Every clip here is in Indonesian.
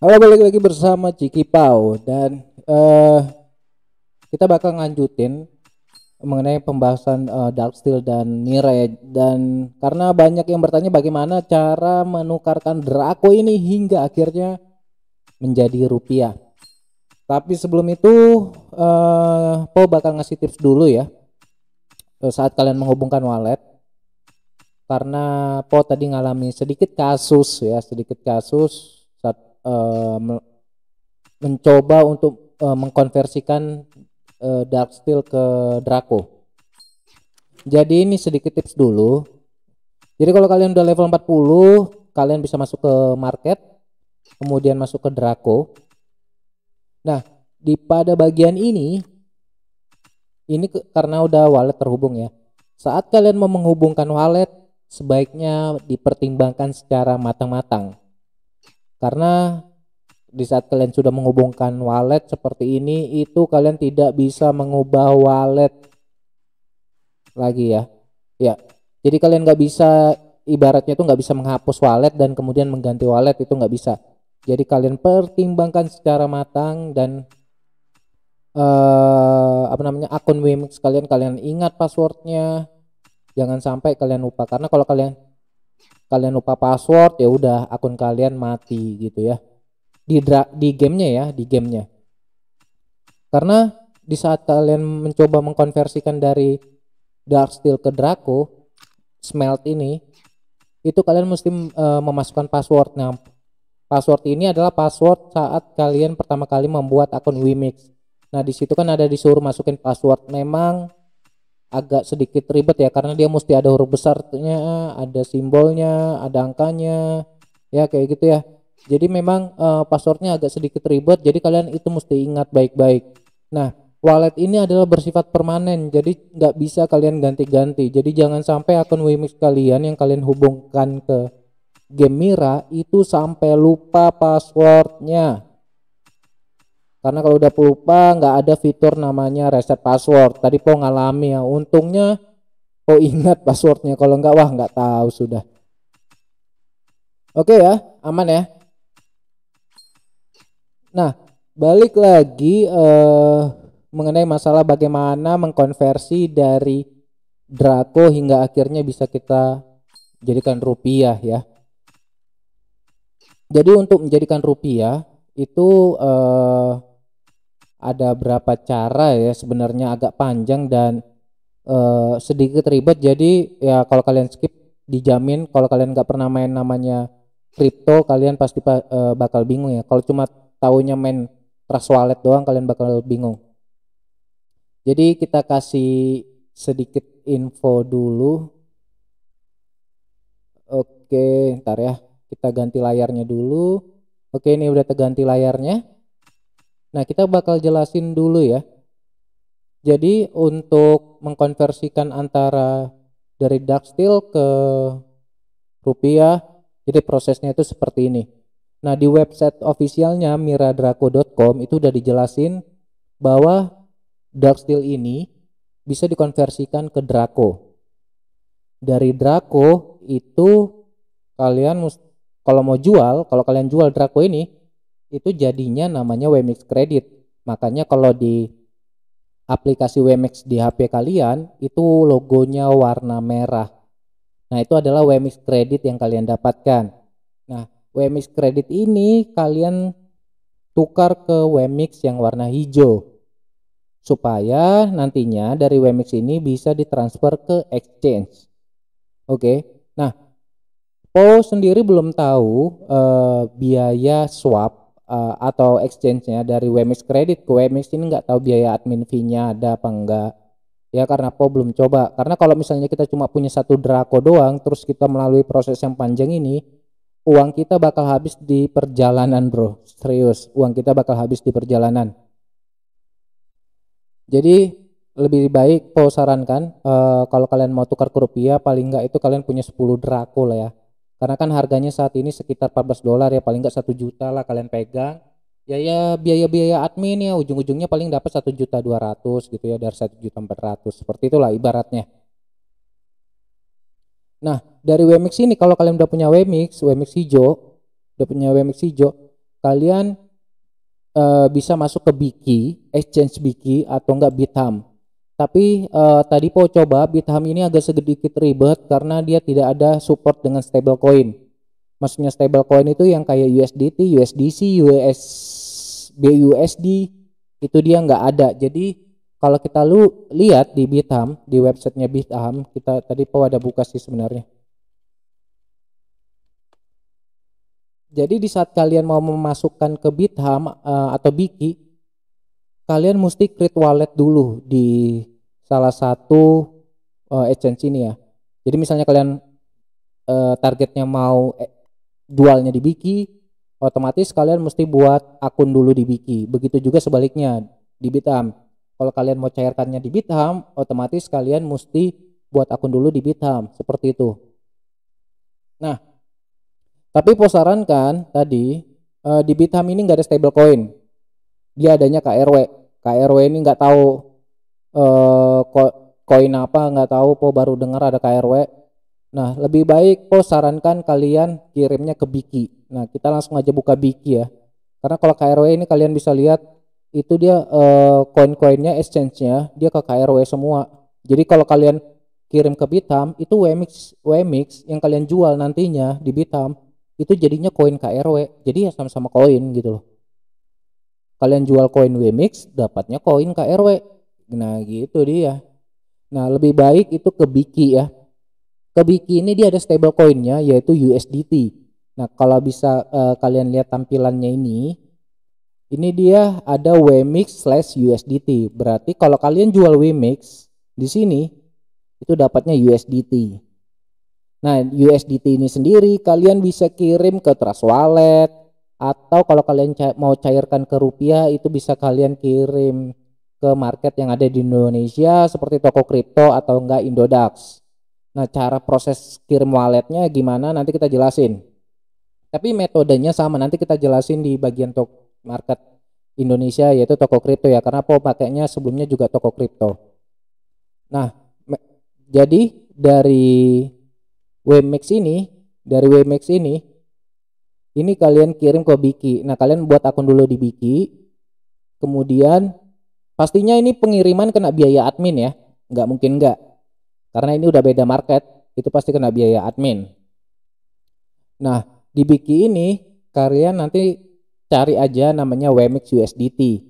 Halo balik lagi bersama Ciki Pau dan uh, kita bakal lanjutin mengenai pembahasan uh, Dark Steel dan Mirai. Dan karena banyak yang bertanya bagaimana cara menukarkan Draco ini hingga akhirnya menjadi rupiah. Tapi sebelum itu uh, Pau bakal ngasih tips dulu ya saat kalian menghubungkan wallet. Karena Po tadi ngalami sedikit kasus ya sedikit kasus uh, mencoba untuk uh, mengkonversikan uh, Dark Steel ke Draco. Jadi ini sedikit tips dulu. Jadi kalau kalian udah level 40, kalian bisa masuk ke market, kemudian masuk ke Draco. Nah, di pada bagian ini ini ke, karena udah wallet terhubung ya. Saat kalian mau menghubungkan wallet, sebaiknya dipertimbangkan secara matang-matang. Karena di saat kalian sudah menghubungkan wallet seperti ini itu kalian tidak bisa mengubah wallet lagi ya. Ya jadi kalian nggak bisa ibaratnya itu nggak bisa menghapus wallet dan kemudian mengganti wallet itu nggak bisa. Jadi kalian pertimbangkan secara matang dan uh, apa namanya akun Wimix kalian kalian ingat passwordnya. Jangan sampai kalian lupa karena kalau kalian kalian lupa password ya udah akun kalian mati gitu ya. Di di gamenya ya di gamenya. Karena di saat kalian mencoba mengkonversikan dari dark steel ke draco smelt ini itu kalian mesti uh, memasukkan password. Nah password ini adalah password saat kalian pertama kali membuat akun Wimix. Nah di situ kan ada disuruh masukin password. Memang agak sedikit ribet ya karena dia mesti ada huruf besarnya, ada simbolnya, ada angkanya, ya kayak gitu ya. Jadi memang uh, passwordnya agak sedikit ribet, jadi kalian itu mesti ingat baik-baik. Nah, wallet ini adalah bersifat permanen, jadi nggak bisa kalian ganti-ganti. Jadi jangan sampai akun Wimix kalian yang kalian hubungkan ke game Mira itu sampai lupa passwordnya karena kalau udah lupa nggak ada fitur namanya reset password. Tadi po ngalami ya. Untungnya po ingat passwordnya. Kalau nggak wah nggak tahu sudah. Oke ya aman ya. Nah balik lagi eh, mengenai masalah bagaimana mengkonversi dari Draco hingga akhirnya bisa kita jadikan rupiah ya. Jadi untuk menjadikan rupiah itu eh, ada berapa cara ya sebenarnya agak panjang dan uh, sedikit ribet. Jadi ya kalau kalian skip dijamin kalau kalian nggak pernah main namanya kripto kalian pasti uh, bakal bingung ya. Kalau cuma tahunya main trust wallet doang kalian bakal bingung. Jadi kita kasih sedikit info dulu. Oke ntar ya kita ganti layarnya dulu. Oke ini udah terganti layarnya Nah, kita bakal jelasin dulu ya. Jadi untuk mengkonversikan antara dari steel ke rupiah, jadi prosesnya itu seperti ini. Nah, di website officialnya miradraco.com itu udah dijelasin bahwa dark steel ini bisa dikonversikan ke Draco. Dari Draco itu kalian kalau mau jual, kalau kalian jual Draco ini itu jadinya namanya Wemix Credit. Makanya kalau di aplikasi Wemix di HP kalian itu logonya warna merah. Nah, itu adalah Wemix Credit yang kalian dapatkan. Nah, Wemix Credit ini kalian tukar ke Wemix yang warna hijau supaya nantinya dari Wemix ini bisa ditransfer ke exchange. Oke. Nah, Po sendiri belum tahu uh, biaya swap uh, atau exchange-nya dari Wemix Credit ke Wemix ini nggak tahu biaya admin fee-nya ada apa enggak ya karena Po belum coba. Karena kalau misalnya kita cuma punya satu Draco doang terus kita melalui proses yang panjang ini uang kita bakal habis di perjalanan bro. Serius uang kita bakal habis di perjalanan. Jadi lebih baik Po sarankan uh, kalau kalian mau tukar ke rupiah paling enggak itu kalian punya 10 Draco lah ya karena kan harganya saat ini sekitar 14 dolar ya paling nggak satu juta lah kalian pegang. Ya ya biaya-biaya admin ya ujung-ujungnya paling dapat satu juta dua ratus gitu ya dari satu juta empat ratus. Seperti itulah ibaratnya. Nah dari Wemix ini kalau kalian udah punya Wemix Wemix hijau udah punya Wemix hijau kalian uh, bisa masuk ke Biki, exchange Biki atau enggak Bitham. Tapi uh, tadi Po coba Bitham ini agak sedikit ribet karena dia tidak ada support dengan stablecoin. Maksudnya stablecoin itu yang kayak USDT, USDC, US BUSD itu dia nggak ada. Jadi kalau kita lu lihat di Bitham, di websitenya Bitham, kita tadi Po ada buka sih sebenarnya. Jadi di saat kalian mau memasukkan ke Bitham uh, atau Biki, kalian mesti create wallet dulu di salah satu uh, exchange ini ya. Jadi misalnya kalian uh, targetnya mau eh, jualnya di Biki, otomatis kalian mesti buat akun dulu di Biki. Begitu juga sebaliknya di Bitham. Kalau kalian mau cairkannya di Bitham, otomatis kalian mesti buat akun dulu di Bitham, seperti itu. Nah, tapi po sarankan tadi uh, di Bitham ini nggak ada stablecoin. Dia adanya KRW. KRW ini nggak tahu uh, koin apa nggak tahu po baru dengar ada KRW nah lebih baik po sarankan kalian kirimnya ke Biki. Nah kita langsung aja buka Biki ya. Karena kalau KRW ini kalian bisa lihat itu dia uh, koin-koinnya exchange-nya dia ke KRW semua. Jadi kalau kalian kirim ke Bitam itu WMX WMX yang kalian jual nantinya di Bitam itu jadinya koin KRW jadi ya sama-sama koin gitu loh kalian jual koin WMX dapatnya koin KRW Nah gitu dia. Nah lebih baik itu ke Biki ya. Ke Biki ini dia ada stable coinnya yaitu USDT. Nah kalau bisa uh, kalian lihat tampilannya ini, ini dia ada WMX slash USDT. Berarti kalau kalian jual WMX di sini itu dapatnya USDT. Nah USDT ini sendiri kalian bisa kirim ke Trust Wallet atau kalau kalian mau cairkan ke rupiah itu bisa kalian kirim ke market yang ada di Indonesia seperti toko kripto atau enggak Indodax. Nah, cara proses kirim walletnya gimana nanti kita jelasin. Tapi metodenya sama, nanti kita jelasin di bagian toko market Indonesia yaitu toko kripto ya, karena po pakainya sebelumnya juga toko kripto. Nah, jadi dari WMX ini, dari WMX ini, ini kalian kirim ke Biki. Nah, kalian buat akun dulu di Biki, kemudian Pastinya ini pengiriman kena biaya admin ya, nggak mungkin nggak. Karena ini udah beda market, itu pasti kena biaya admin. Nah, di Biki ini kalian nanti cari aja namanya WMX USDT.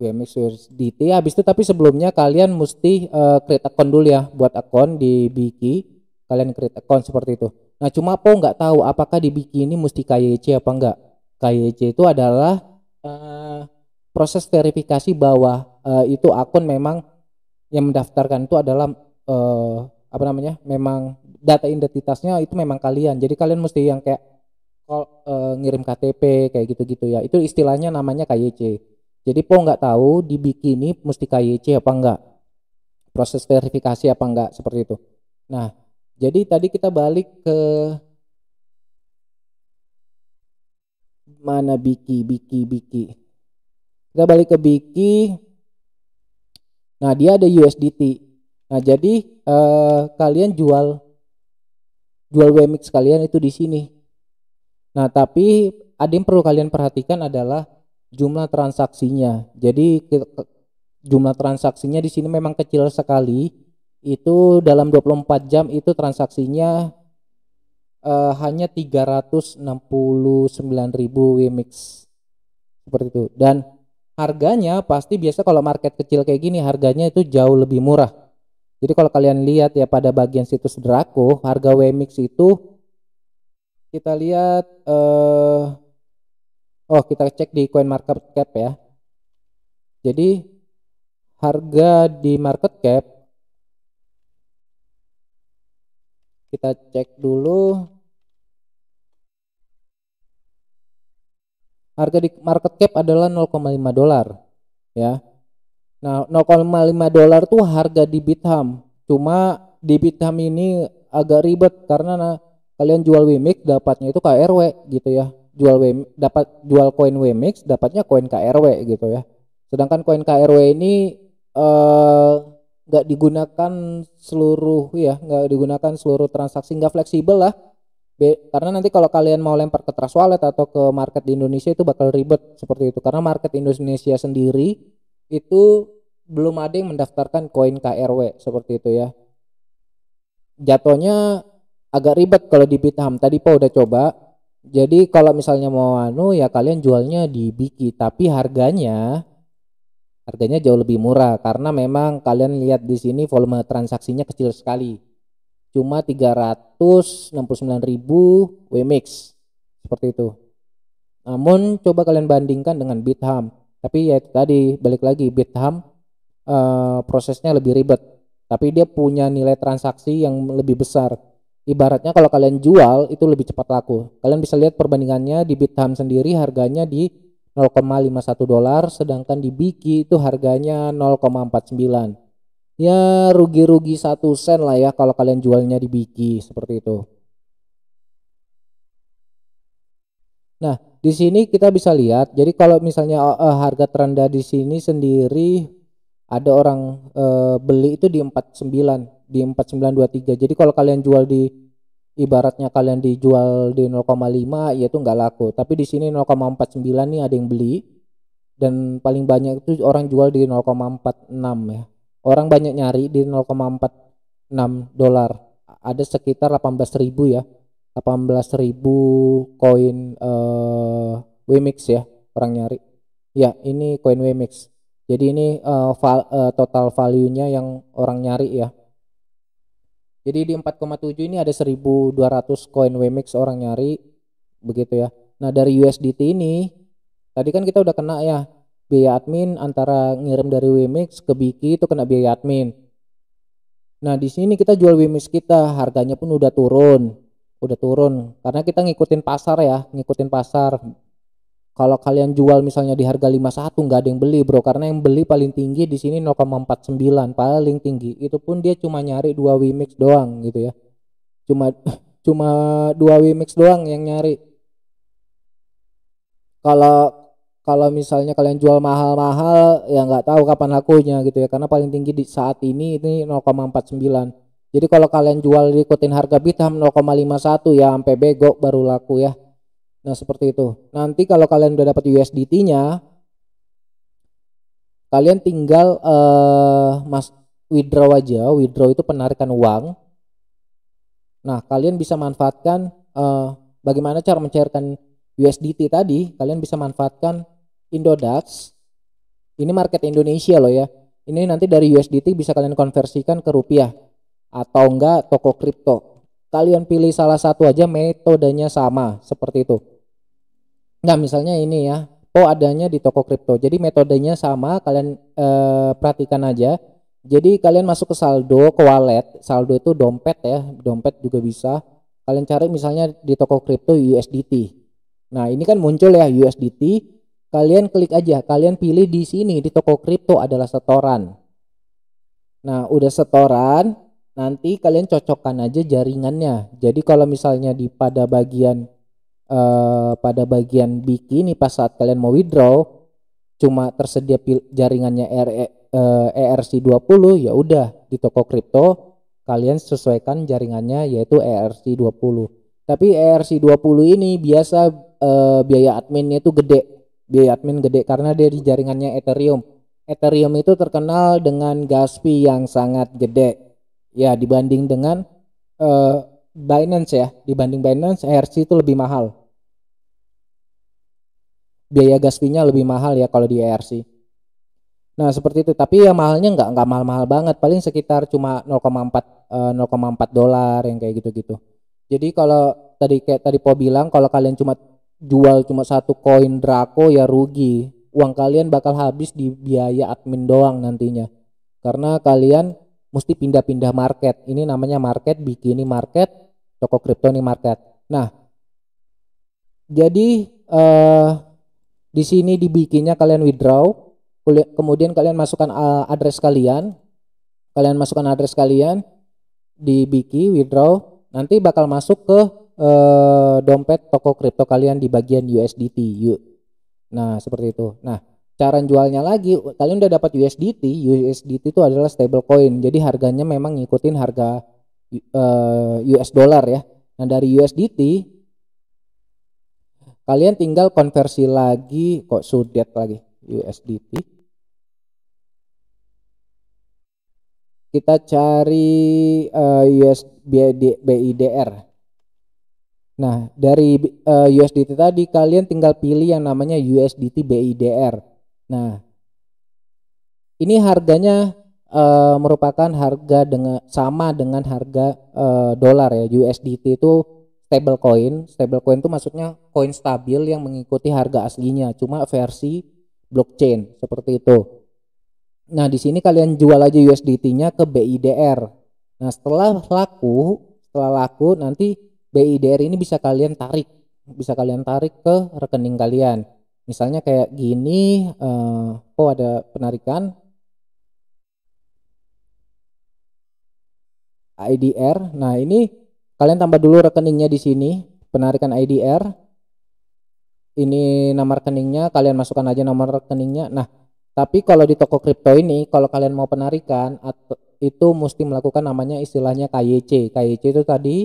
WMX USDT habis itu tapi sebelumnya kalian mesti uh, create account dulu ya buat akun di Biki kalian create account seperti itu nah cuma po nggak tahu apakah di Biki ini mesti KYC apa enggak KYC itu adalah uh, proses verifikasi bahwa uh, itu akun memang yang mendaftarkan itu adalah uh, apa namanya memang data identitasnya itu memang kalian. Jadi kalian mesti yang kayak uh, ngirim KTP kayak gitu-gitu ya. Itu istilahnya namanya KYC jadi po nggak tahu di bikini mesti KYC apa enggak proses verifikasi apa enggak seperti itu. Nah jadi tadi kita balik ke mana biki biki biki kita balik ke Biki. Nah, dia ada USDT. Nah, jadi eh, kalian jual jual WMX kalian itu di sini. Nah, tapi ada yang perlu kalian perhatikan adalah jumlah transaksinya. Jadi jumlah transaksinya di sini memang kecil sekali. Itu dalam 24 jam itu transaksinya uh, hanya 369.000 WMX seperti itu. Dan harganya pasti biasa kalau market kecil kayak gini harganya itu jauh lebih murah. Jadi kalau kalian lihat ya pada bagian situs Draco harga WMX itu kita lihat eh, oh kita cek di coin market cap ya. Jadi harga di market cap kita cek dulu. Harga di market cap adalah 0,5 dolar ya. Nah 0,5 dolar tuh harga di Bitham. Cuma di Bitham ini agak ribet karena nah, kalian jual WMX dapatnya itu KRW gitu ya. Jual WM, dapat jual koin WMX dapatnya koin KRW gitu ya. Sedangkan koin KRW ini eh, nggak digunakan seluruh ya nggak digunakan seluruh transaksi nggak fleksibel lah Be karena nanti kalau kalian mau lempar ke Trust Wallet atau ke market di Indonesia itu bakal ribet seperti itu karena market Indonesia sendiri itu belum ada yang mendaftarkan koin KRW seperti itu ya. Jatuhnya agak ribet kalau di Bitham. Tadi Po udah coba. Jadi kalau misalnya mau anu ya kalian jualnya di Biki tapi harganya harganya jauh lebih murah karena memang kalian lihat di sini volume transaksinya kecil sekali cuma 369.000 WMX seperti itu. Namun coba kalian bandingkan dengan Bitham. Tapi ya tadi balik lagi Bitham uh, prosesnya lebih ribet. Tapi dia punya nilai transaksi yang lebih besar. Ibaratnya kalau kalian jual itu lebih cepat laku. Kalian bisa lihat perbandingannya di Bitham sendiri harganya di 0,51 dolar sedangkan di Biki itu harganya 0,49 ya rugi-rugi satu sen lah ya kalau kalian jualnya di Biki seperti itu. Nah, di sini kita bisa lihat, jadi kalau misalnya uh, harga terendah di sini sendiri ada orang uh, beli itu di 49, di 4923. Jadi kalau kalian jual di ibaratnya kalian dijual di 0,5 ya itu nggak laku. Tapi di sini 0,49 nih ada yang beli dan paling banyak itu orang jual di 0,46 ya. Orang banyak nyari di 0,46 dolar. Ada sekitar 18.000 ya. 18.000 koin uh, Wmix ya orang nyari. Ya ini koin Wmix jadi ini uh, val, uh, total value nya yang orang nyari ya jadi di 4,7 ini ada 1200 koin Wmix orang nyari begitu ya nah dari USDT ini tadi kan kita udah kena ya biaya admin antara ngirim dari Wimix ke Biki itu kena biaya admin. Nah, di sini kita jual Wimix kita, harganya pun udah turun. Udah turun karena kita ngikutin pasar ya, ngikutin pasar. Kalau kalian jual misalnya di harga 51 nggak ada yang beli, Bro, karena yang beli paling tinggi di sini 0,49 paling tinggi. Itu pun dia cuma nyari dua Wimix doang gitu ya. Cuma cuma dua Wimix doang yang nyari. Kalau kalau misalnya kalian jual mahal-mahal ya nggak tahu kapan lakunya gitu ya karena paling tinggi di saat ini ini 0,49 jadi kalau kalian jual ikutin harga Bitham 0,51 ya sampai bego baru laku ya nah seperti itu. Nanti kalau kalian udah dapat USDT nya kalian tinggal uh, mas withdraw aja. Withdraw itu penarikan uang. Nah kalian bisa manfaatkan uh, bagaimana cara mencairkan USDT tadi? Kalian bisa manfaatkan Indodax. Ini market Indonesia loh ya. Ini nanti dari USDT bisa kalian konversikan ke rupiah. Atau enggak toko kripto. Kalian pilih salah satu aja metodenya sama. Seperti itu nah misalnya ini ya. Oh adanya di toko kripto. Jadi metodenya sama. Kalian eh, perhatikan aja. Jadi kalian masuk ke saldo ke wallet. Saldo itu dompet ya. Dompet juga bisa. Kalian cari misalnya di toko kripto USDT nah ini kan muncul ya USDT kalian klik aja, kalian pilih di sini di toko kripto adalah setoran. Nah, udah setoran, nanti kalian cocokkan aja jaringannya. Jadi kalau misalnya di pada bagian uh, pada bagian bikini pas saat kalian mau withdraw cuma tersedia jaringannya R, uh, ERC20 ya udah di toko kripto kalian sesuaikan jaringannya yaitu ERC20. Tapi ERC20 ini biasa uh, biaya adminnya itu gede biaya admin gede karena dia di jaringannya Ethereum. Ethereum itu terkenal dengan gas fee yang sangat gede. Ya, dibanding dengan uh, Binance ya, dibanding Binance ERC itu lebih mahal. Biaya gas fee-nya lebih mahal ya kalau di ERC. Nah, seperti itu. Tapi ya mahalnya nggak nggak mahal-mahal banget, paling sekitar cuma 0,4 uh, 0,4 dolar yang kayak gitu-gitu. Jadi kalau tadi kayak tadi Po bilang kalau kalian cuma jual cuma satu koin Draco ya rugi. Uang kalian bakal habis di biaya admin doang nantinya. Karena kalian mesti pindah-pindah market. Ini namanya market, bikini market, toko kripto ini market. Nah, jadi uh, di sini di bikinnya kalian withdraw, kemudian kalian masukkan uh, address kalian, kalian masukkan address kalian di biki withdraw, nanti bakal masuk ke eh, dompet toko kripto kalian di bagian USDT. Nah, seperti itu. Nah, cara jualnya lagi kalian udah dapat USDT. USDT itu adalah stable coin. Jadi harganya memang ngikutin harga uh, eh, US dollar ya. Nah, dari USDT kalian tinggal konversi lagi kok sudet lagi USDT. Kita cari uh, US BIDR. Nah, dari uh, eh, USDT tadi kalian tinggal pilih yang namanya USDT BIDR. Nah, ini harganya uh, merupakan harga dengan sama dengan harga uh, dolar ya. USDT itu stable coin. Stable coin itu maksudnya koin stabil yang mengikuti harga aslinya cuma versi blockchain seperti itu. Nah di sini kalian jual aja USDT-nya ke BIDR nah setelah laku setelah laku nanti BIDR ini bisa kalian tarik. Bisa kalian tarik ke rekening kalian. Misalnya kayak gini uh, oh ada penarikan IDR. Nah, ini kalian tambah dulu rekeningnya di sini, penarikan IDR. Ini nama rekeningnya, kalian masukkan aja nomor rekeningnya. Nah, tapi kalau di toko kripto ini, kalau kalian mau penarikan itu mesti melakukan namanya istilahnya KYC. KYC itu tadi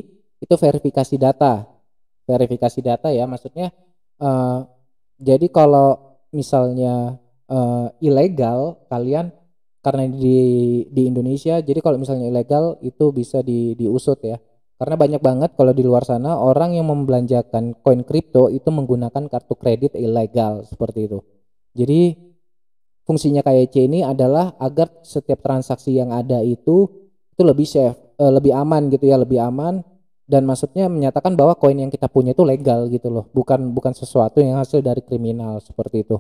itu verifikasi data. Verifikasi data ya, maksudnya uh, jadi kalau misalnya uh, ilegal, kalian karena di di Indonesia jadi kalau misalnya ilegal itu bisa di diusut ya. Karena banyak banget kalau di luar sana orang yang membelanjakan koin kripto itu menggunakan kartu kredit ilegal seperti itu. Jadi fungsinya KYC ini adalah agar setiap transaksi yang ada itu itu lebih safe eh, lebih aman gitu ya lebih aman. Dan maksudnya menyatakan bahwa koin yang kita punya itu legal gitu loh. Bukan bukan sesuatu yang hasil dari kriminal seperti itu.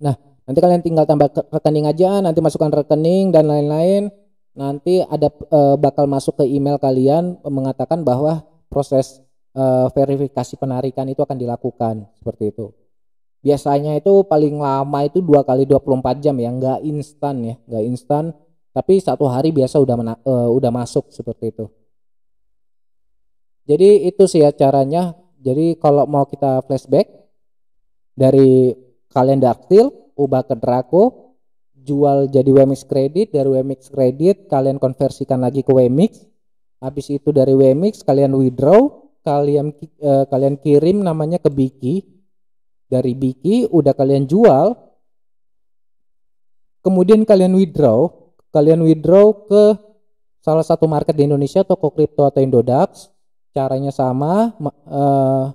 Nah Nanti kalian tinggal tambah rekening aja, nanti masukkan rekening dan lain-lain. Nanti ada e, bakal masuk ke email kalian mengatakan bahwa proses e, verifikasi penarikan itu akan dilakukan seperti itu. Biasanya itu paling lama itu dua kali 24 jam ya, nggak instan ya, nggak instan. Tapi satu hari biasa udah mena, e, udah masuk seperti itu. Jadi itu sih ya caranya. Jadi kalau mau kita flashback dari kalian Darktil ubah ke Draco, jual jadi WMX kredit, dari WMX kredit kalian konversikan lagi ke WMX. Habis itu dari WMX kalian withdraw, kalian uh, kalian kirim namanya ke Biki. Dari Biki udah kalian jual. Kemudian kalian withdraw, kalian withdraw ke salah satu market di Indonesia toko kripto atau Indodax. Caranya sama uh,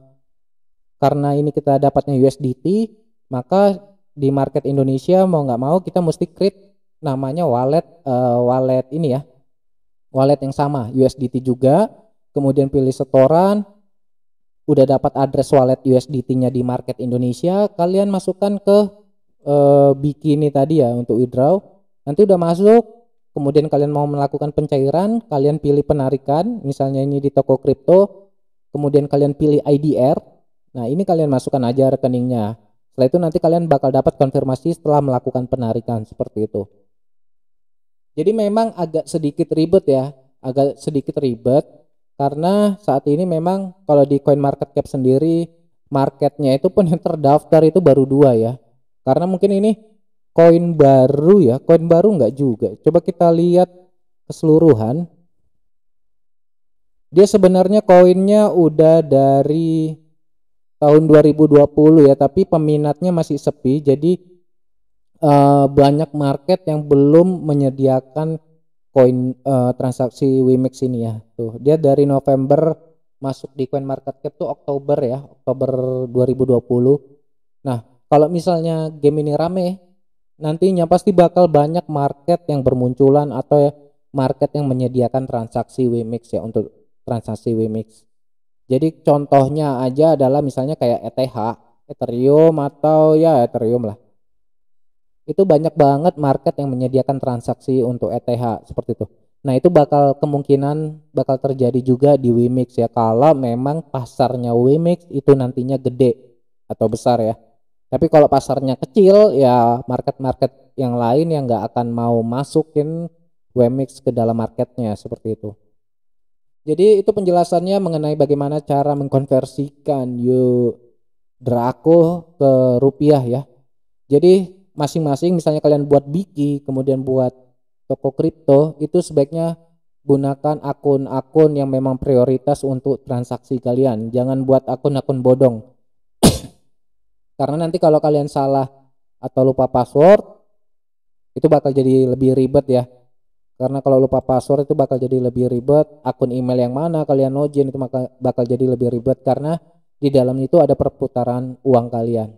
karena ini kita dapatnya USDT, maka di market Indonesia mau nggak mau kita mesti create namanya wallet uh, wallet ini ya. Wallet yang sama USDT juga. Kemudian pilih setoran. Udah dapat address wallet USDT-nya di market Indonesia kalian masukkan ke uh, bikini tadi ya untuk withdraw. Nanti udah masuk. Kemudian kalian mau melakukan pencairan kalian pilih penarikan. Misalnya ini di toko kripto. Kemudian kalian pilih IDR nah ini kalian masukkan aja rekeningnya setelah itu nanti kalian bakal dapat konfirmasi setelah melakukan penarikan seperti itu. Jadi memang agak sedikit ribet ya, agak sedikit ribet karena saat ini memang kalau di coin market cap sendiri marketnya itu pun yang terdaftar itu baru dua ya. Karena mungkin ini koin baru ya, koin baru nggak juga. Coba kita lihat keseluruhan. Dia sebenarnya koinnya udah dari tahun 2020 ya tapi peminatnya masih sepi jadi uh, banyak market yang belum menyediakan koin uh, transaksi Wimix ini ya. Tuh dia dari November masuk di coin market cap tuh Oktober ya Oktober 2020 nah kalau misalnya game ini rame nantinya pasti bakal banyak market yang bermunculan atau ya market yang menyediakan transaksi Wimix ya untuk transaksi Wimix jadi contohnya aja adalah misalnya kayak ETH, Ethereum atau ya Ethereum lah. Itu banyak banget market yang menyediakan transaksi untuk ETH seperti itu. Nah, itu bakal kemungkinan bakal terjadi juga di Wimix ya kalau memang pasarnya Wimix itu nantinya gede atau besar ya. Tapi kalau pasarnya kecil ya market-market yang lain yang nggak akan mau masukin Wimix ke dalam marketnya seperti itu. Jadi itu penjelasannya mengenai bagaimana cara mengkonversikan you Draco ke rupiah ya. Jadi masing-masing misalnya kalian buat Biki kemudian buat toko kripto itu sebaiknya gunakan akun-akun yang memang prioritas untuk transaksi kalian. Jangan buat akun-akun bodong. Karena nanti kalau kalian salah atau lupa password itu bakal jadi lebih ribet ya karena kalau lupa password itu bakal jadi lebih ribet akun email yang mana kalian login itu maka bakal jadi lebih ribet karena di dalam itu ada perputaran uang kalian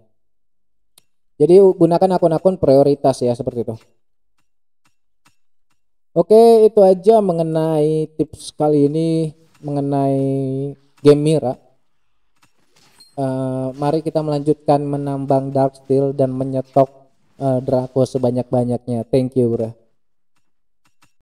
jadi gunakan akun-akun prioritas ya seperti itu Oke, itu aja mengenai tips kali ini mengenai game Mira. Uh, mari kita melanjutkan menambang dark steel dan menyetok uh, Draco sebanyak-banyaknya. Thank you, bro.